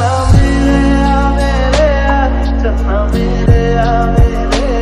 love.